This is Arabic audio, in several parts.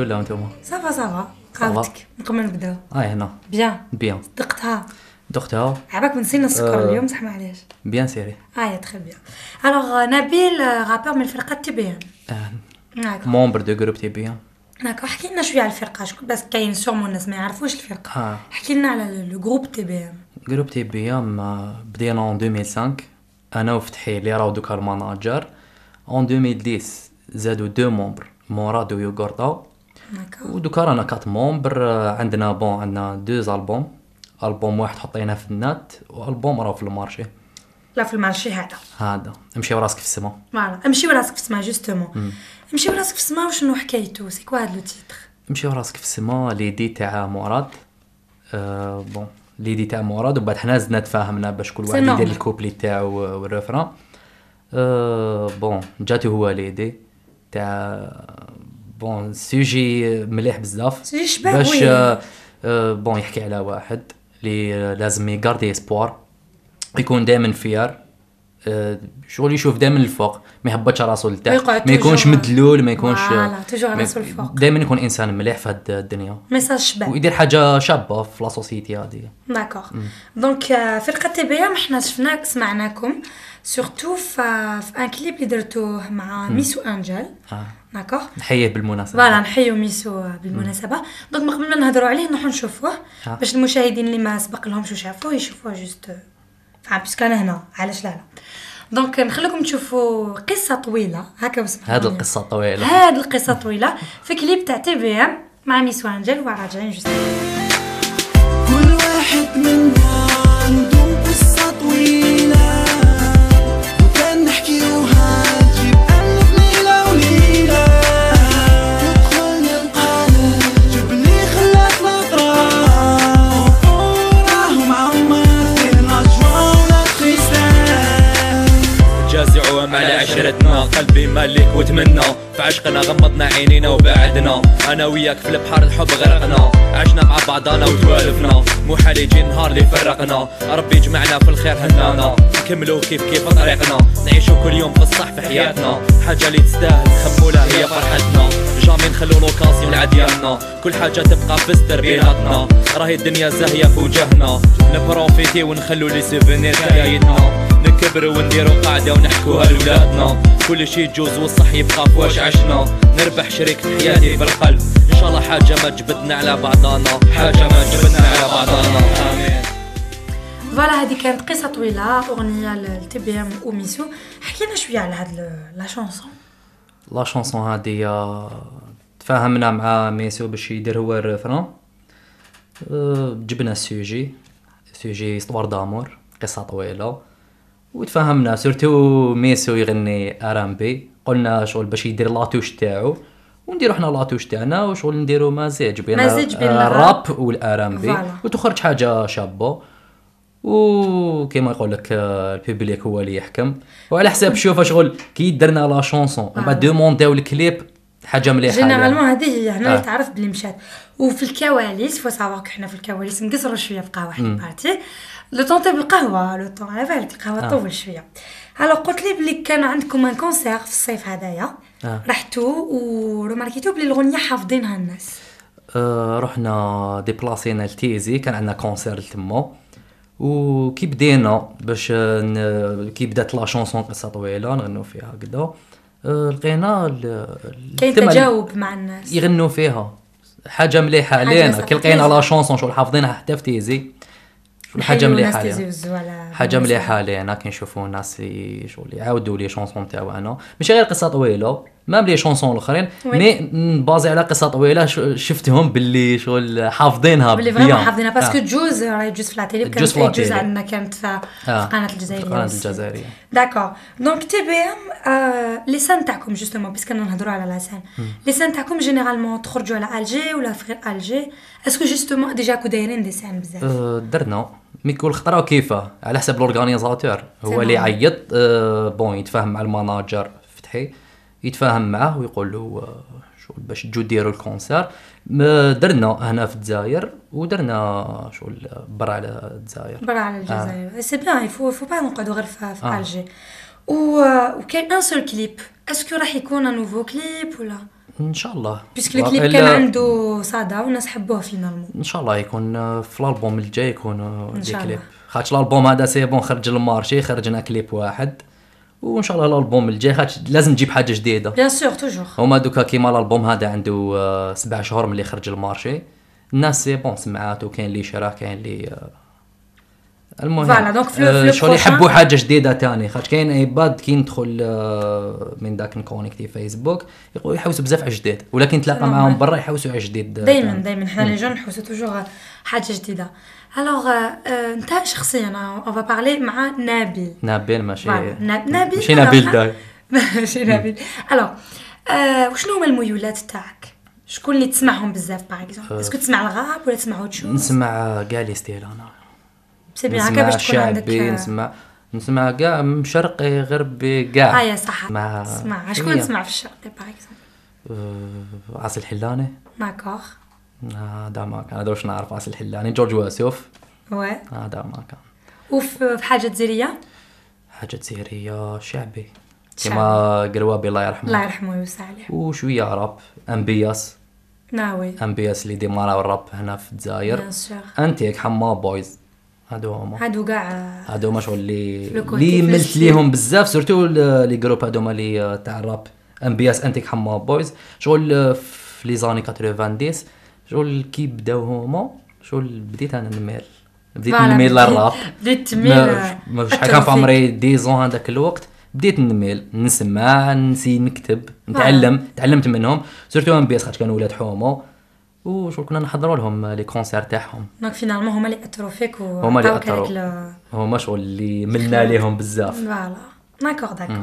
ولا انتوما صافا صافا قبل ما نبداو آه هنا بيان بيان دقتها دختها عباك نسينا السكر آه. اليوم صح معليش بيان سيري آه يا تخي بيان الوغ نبيل آه، رابور من بي ام آه. هاكا مومبر دو جروب تي بيان هاكا احكي لنا شوية على الفرقه شكون بس كاين سورمون الناس ما يعرفوش الفرقه آه احكي لنا على لو جروب تي بي ام جروب تي بيان آه، بدينا ان 2005 أنا وفتحي اللي راهو دوكا الماناجر en 2010 زادوا deux membres مراد ويوغورتا هاكا ودوكا رانا quatre membres آه، عندنا bon عندنا deux albums البوم واحد حطيناه في النت والبوم راه في ال marché. لا في ال marché هذا. هذا. امشي وراسك في السما voilà. امشي وراسك في السما justement امشي وراسك في السما وشنو حكايته؟ c'est quoi هاد le titre امشي وراسك في السما l'idée تاع مراد. أه bon l'idée تاع مراد. وبعد حنا زدنا تفاهمنا باش كل واحد يدير. الكوبلي تاعو وال refrain أه bon جاتو هو l'idée تاع bon sujet مليح بزاف شباب باش oui. أه أه bon يحكي على واحد اللي لازم يغاردي espoir يكون دائما fier شغل يشوف دائما الفوق ما يهبطش راسو لتحت ما يكونش مدلول ما يكونش راسو الفوق. دائما يكون إنسان مليح في هاد الدنيا. message شباب ويدير حاجة شابة في la société هذه d'accord donc آه، فرقة TBM حنا شفناك سمعناكم surtout في في un clip اللي درتوه مع ميسو أنجل. آه. d'accord نحييه بالمناسبة. voilà نحيو ميسو بالمناسبة. donc قبل ما نهضروا عليه نروحو نشوفوه. آه. باش المشاهدين اللي ما سبق لهمش وشافوه يشوفوه juste فهم parce que أنا هنا. علاش لا لا. donc نخليكم تشوفوا قصة طويلة. هكا بسم هذه القصة طويلة. هاد القصة طويلة. في كليب تاع TBM مع ميسو انجل وراجعين جوست كل واحد منا عشقنا غمضنا عينينا وبعدنا. أنا وياك في البحر الحب غرقنا. عشنا مع بعضنا وتوالفنا. محال يجي النهار اللي فرقنا. ربي يجمعنا في الخير هنانا. نكملوا كيف كيف طريقنا. نعيشوا كل يوم في الصح في حياتنا. حاجة اللي تستاهل نخمولها هي فرحتنا. jamais نخلو l'occasion لعديالنا كل حاجة تبقى في ستر بيناتنا راهي الدنيا زاهية في وجهنا. نبروفيتي ونخلو les souvenirs حكايتنا نكبروا ونديروا قاعدة ونحكوها لولادنا. كل شي يجوز والصح يبقى في واش عشنا. نربح شريك في حياتي بالقلب. إن شاء الله حاجة ما تجبدنا على بعضنا. حاجة ما تجبدنا على بعضنا. آمين. voilà هذه كانت قصة طويلة أغنية ل TBM وميسو حكينا شوية على هاد la chanson la chanson هذه آه، تفاهمنا مع ميسو باش يدير هو ال refrain آه، جبنا ال sujet sujet histoire d'amour قصة طويلة. وتفاهمنا surtout ميسو يغني R&B قلنا شغل باش يدير la touche تاعو. ونديرو حنا la touche تاعنا وشغل نديرو مزيج بين آه، الراب الراب وال R&B voilà. وتخرج حاجة شابة. وكما يقول لك آه، ال public هو اللي يحكم. وعلى حساب شوف شغل كي درنا la chanson ومن بعد demandé و الكليب. حاجة مليحة généralement يعني. هذه هي هنا آه. اللي تعرف بلي مشات وفي الكواليس faut savoir حنا في الكواليس نقصروا شوية في قهوة حليب Party le temps تاع القهوة le temps على بالك القهوة آه. طول شوية alors قلت لي بلي كان عندكم un concert في الصيف هذايا آه. رحتوا و remarqué تو بلي الاغنيه حافظينها الناس آه رحنا déplacé نا لتيزي كان عندنا concert تما وكي بدينا باش آه، كي بدات la chanson قصة طويلة نغنوا فيها هكذا آه لقينا ال- كاين تجاوب مع الناس. يغنوا فيها. حاجة مليحة علينا. كي لقينا la chanson شغل حافظينها حتى في تيزي حاجة مليحة علينا حاجة مليحة علينا. كي نشوفوا الناس شغل يعاودوا les chansons تاعنا ماشي غير قصة طويلة. même les chansons الأخرين. mais ن basé على قصة طويلة شفتهم باللي شغل حافظينها bien. vraiment حافظينها parce que آه. تجوز راه يجوز في la télé تجوز في la وكانت تجوز télé. عندنا كانت في في آه. القناه الجزائرية القناه. الجزائرية d'accord donc TBM آه، les scènes تاعكم justement puisque نهضروا على la scène les scènes تاعكم généralement تخرجوا على الجي ولا في غير Alger est-ce que justement déjà كو دايرين des scènes بزاف آه، درنا mais كل خطره وكيفه على حسب ال organisateur هو اللي آه، bon يتفاهم مع ال manager فتحي يتفاهم معاه ويقول له آه، شغل باش تجوا ديروا ال concert. درنا هنا في الجزائر ودرنا شغل برا على الجزائر. برا على الجزائر. c'est bien il faut faut pas نقعدوا غير في في آه. الجي و وكاين un seul clip est-ce que راح يكون un nouveau clip ولا؟ إن شاء الله. puisque الكليب كان عنده صدى والناس حبوه finalement إن شاء الله يكون آه، في الألبوم الجاي يكون آه، des clips. خاطش الألبوم هذا c'est bon خرج لل marché خرجنا كليب واحد. وإن شاء الله الألبوم الجاي لازم تجيب حاجة جديدة. bien sûr toujours هما دوكا كيما الألبوم هذا عنده آه، سبع شهور ملي خرج ال marché. الناس c'est bon سمعاتو كاين اللي شراه كاين اللي آه، المهم donc في- آه، شغل يحبوا حاجة جديدة تاني. خاطش كاين عباد كي ندخل آه، من داك ن connecté فيسبوك يقولوا يحوسوا بزاف على جديد. ولكن تلاقى. معاهم برا يحوسوا على جديد. آه، دائما. دائما حنا les jeunes نحوسو toujours حاجة جديدة. alors انت شخصيا on va parler مع نبيل نابل ماشي voilà نب- نبيل ماشي نبيل داي ماشي نبيل alors آه، وشنو هما الميولات تاعك؟ شكون اللي تسمعهم بزاف par exemple est-ce que تسمع الراب ولا تسمع autre chose؟ نسمع كاع les styles أنا bien هكا نسمع باش تكون عندك آه، نسمع نسمع كاع من شرقي غربي كاع آه يا صح. مع اسمع. شكون شوية. تسمع في الشرقي par exemple آه، عاصي الحلاني. d'accord هذا ما كان. هذا واش نعرف عاصي الحلاني. جورج واسوف oui هذا ما كان. وفي في حاجة جزايرية حاجة دزيرية شعبي. كما قروابي الله يرحمه. الله يرحمه ويوسع عليه. وشوية راب. MBS. ناوي MBS اللي démarré او الراب هنا في الجزائر. bien sûr Intik Hamma Boys هادو هما هادو كاع هادو هما شغل اللي اللي ملت. ليهم بزاف surtout les groupes هادوما اللي تاع الراب MBS Intik Hamma Boys شغل في les années 90 شغل كي بداو هما شغل بديت أنا نميل. بديت نميل للراب بديت تميل ما آه، شحال كان في. عمري dix ans هذاك الوقت. بديت نميل نسمع نسي نكتب نتعلم تعلمت منهم. surtout MBS خاطر كانوا ولاد حومه وشغل كنا نحضروا لهم les concerts تاعهم. donc finalement هما اللي أثروا فيك و هما اللي ال- هما شغل اللي ملنا ليهم بزاف. voilà. d'accord d'accord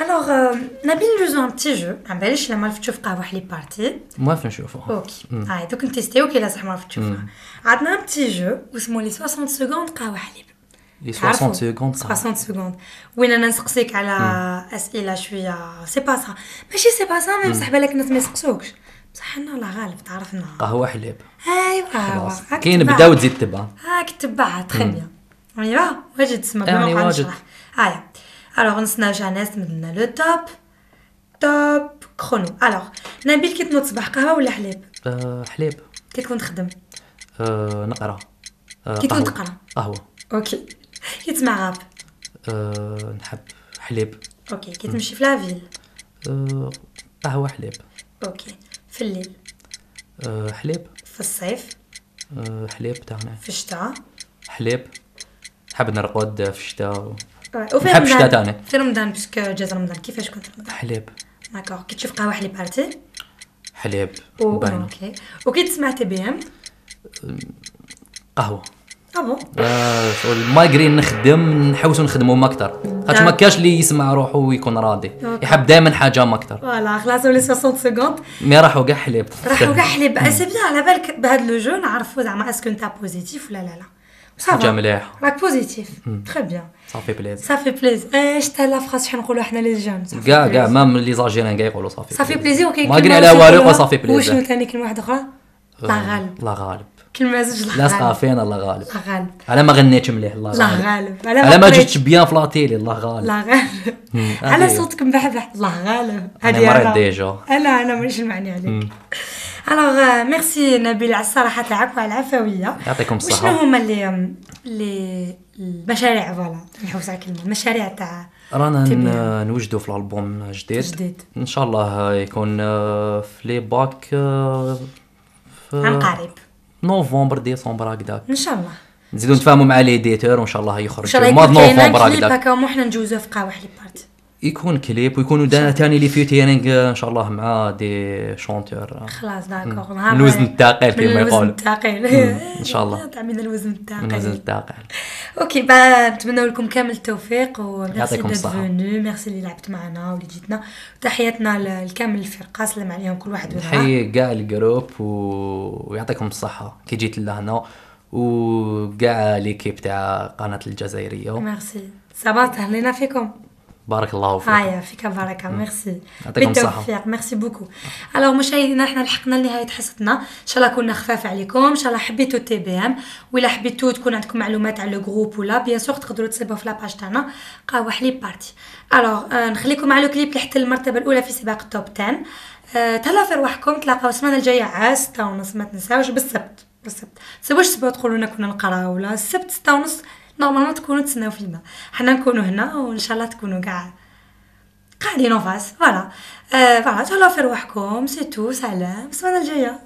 alors نبيل ندوزو un petit jeu ما باليش لما عرفت تشوف قهوه حليب Party موافق نشوفوا OK هاي دوك نتيستيو كي لا صح ما عرفت تشوفها عندنا ان بتي جو واسمه لي 60 سكوند قهوه حليب لي تعرفوا؟ 60 سكوند 60 سكوند وين أنا نسقسيك على اسئله شوية سي با سا ماشي سي با سا مي بصح بالك الناس ما يسقسوكش بصح حنا الله غالب تعرفنا قهوة حليب. ايوا كاين. بدا وتزيد تبع هاك تبعها تخي بيان اون يفا واجد تسمى يعني واجد. هايا ألوغ نسنا جانيس مدنا لو توب top chrono alors نبيل كي تنوض صباح قهوة ولا حليب؟ آه حليب. كي تكون تخدم. آه نقرأ. آه كي تكون قهوة. تقرأ. قهوة. OK. كي تسمع راب آه نحب حليب. OK كي تمشي في la ville آه قهوة حليب. OK. في الليل. آه حليب. في الصيف. آه حليب تاعنا في الشتاء. حليب. نحب نرقد في الشتاء وفي نحب الشتاء تاني. في رمضان parce que جاز رمضان. كيفاش كنت رمضان؟ حليب. d'accord كي تشوف قهوة حليب Party حليب. باينه OK. وكي تسمع TBM؟ قهوة. bon آه شغل. مايغرين نخدم نحوسوا نخدموا ما أكثر. خاطر ما. كاش اللي يسمع روحه ويكون راضي. أوكي. يحب دائما حاجة ما أكثر voilà خلاص ولا 60 secondes. mais راحوا كاع حليب راحوا كاع حليب c'est bien على بالك بهذا le jeu نعرفوا زعما est-ce que انت positif ولا لا لا. حاجة مليحة. راك positif très bien ça fait plaisir ça fait plaisir إيه شتا la phrase شحال نقولوا حنا les jeunes كاع كاع. même les Algériens كاع يقولوا ça fait ça fait plaisir وكاين ما كلمة على والو. ça fait plaisir وشنو ثاني كلمة واحدة أخرى؟ لا غالب. الله غالب. كلمه زوج لا لا غالب صافينا الله غالب. لا غالب. على ما غنيتش مليح الله غالب. غالب. على ما. جيتش bien في la télé الله غالب. لا غالب. على. صوتك مبحبح الله غالب. هذه أنا. déjà. أنا أنا مانيش المعني عليك. alors merci نبيل على الصراحة تاعك وعلى العفوية. يعطيكم وشنو الصحة. هما اللي اللي المشاريع voilà. نحوس على كلمه المشاريع تاع رانا نوجدوا في الألبوم جديد. جديد. إن شاء الله يكون آه، في les bacs آه، عن قريب. نوفمبر ديسمبر هكذاك. إن شاء الله. نزيدو نتفاهموا مع l'éditeur وإن شاء الله إن يخرج شاء الله يكون نوفمبر هكذاك. هكا ومو حنا نجوزوه في قهوة حليب Party يكون كليب ويكونوا دا تاني les featurings إن شاء الله مع des chanteurs خلاص d'accord من الوزن الثقيل كما من الوزن الثقيل إن شاء الله. تاع من الوزن من الوزن الثقيل الثقيل OK ben نتمنى لكم كامل التوفيق و merci d'être. venu merci اللي لعبت معنا واللي جيتنا. وتحياتنا ل- لكامل الفرقة. سلام عليهم كل واحد ونهار نحيي كاع ال groupe و... ويعطيكم الصحة. كي جيت لهنا وكاع l'équipe تاع قناة الجزائرية. ميرسي صباح تهنينا فيكم. بارك الله فيكم هيا فيك بركه ميرسي. بالتوفيق merci beaucoup alors مشاهدينا إحنا لحقنا لنهاية حصتنا. إن شاء الله كنا خفاف عليكم. إن شاء الله حبيتوا TBM ولا حبيتوا تكون عندكم معلومات على ال groupe ولا bien sûr تقدروا تصيبوا في la page تاعنا. قهوة حليب Party alors آه نخليكم مع le clip اللي حتى المرتبة الأولى في سباق ال top 10 آه، تهلاو في رواحكم. تلاقاو السمانة الجاية على ستة ونص ما تنساوش. بالسبت بالسبت. تسيبوش تسبوا تقولوا لنا كنا نقراو ولا. السبت ستة ونص. normalement تكونوا تسناو فينا حنا نكونوا هنا وإن شاء الله تكونوا كاع قاعدين face. voilà. آه، voilà تهلاو في رواحكم c'est tout سلام. السمانة الجاية.